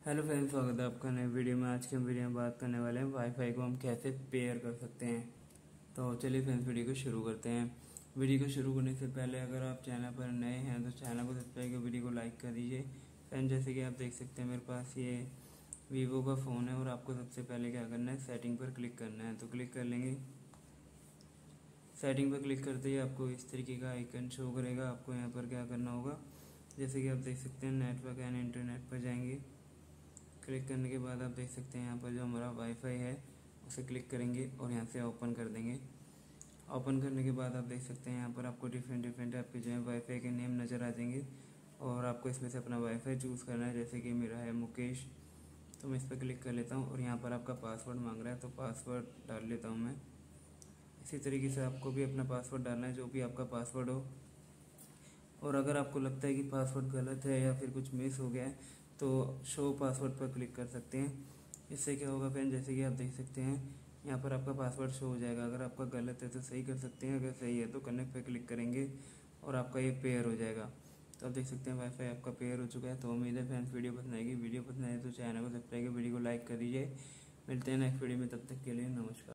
Hello friends, स्वागत है आपका नए वीडियो में। आज के हम वीडियो में बात करने वाले हैं वाईफाई को हम कैसे पेयर कर सकते हैं। तो चलिए फ्रेंड्स, वीडियो को शुरू करते हैं। वीडियो को शुरू करने से पहले अगर आप चैनल पर नए हैं तो चैनल को सब्सक्राइब कर, वीडियो को लाइक कर दीजिए। फ्रेंड जैसे कि आप देख सकते हैं, मेरे पास ये वीवो का फ़ोन है और आपको सबसे पहले क्या करना है सेटिंग पर क्लिक करना है। तो क्लिक कर लेंगे। सेटिंग पर क्लिक करते ही आपको इस तरीके का आइकन शो करेगा। आपको यहाँ पर क्या करना होगा, जैसे कि आप देख सकते हैं नेटवर्क एंड इंटरनेट पर जाएँगे। क्लिक करने के बाद आप देख सकते हैं यहाँ पर जो हमारा वाईफाई है, उसे क्लिक करेंगे और यहाँ से ओपन कर देंगे। ओपन करने के बाद आप देख सकते हैं यहाँ पर आपको डिफरेंट डिफरेंट आपके जो है वाईफाई के नेम नज़र आ जाएँगे और आपको इसमें से अपना वाईफाई चूज़ करना है, जैसे कि मेरा है मुकेश। तो मैं इस पर क्लिक कर लेता हूँ और यहाँ पर आपका पासवर्ड मांग रहा है तो पासवर्ड डाल लेता हूँ मैं। इसी तरीके से आपको भी अपना पासवर्ड डालना है, जो भी आपका पासवर्ड हो। और अगर आपको लगता है कि पासवर्ड गलत है या फिर कुछ मिस हो गया है तो शो पासवर्ड पर क्लिक कर सकते हैं। इससे क्या होगा फ्रेंड जैसे कि आप देख सकते हैं, यहाँ पर आपका पासवर्ड शो हो जाएगा। अगर आपका गलत है तो सही कर सकते हैं, अगर सही है तो कनेक्ट पर क्लिक करेंगे और आपका ये पेयर हो जाएगा। तो आप देख सकते हैं वाईफाई आपका पेयर हो चुका है। तो उम्मीद है फ्रेंड्स वीडियो पसंद आएगी। वीडियो पसंद आए तो चैनल को सब्सक्राइब वीडियो को लाइक कर दीजिए। मिलते हैं नेक्स्ट वीडियो में, तब तक के लिए नमस्कार।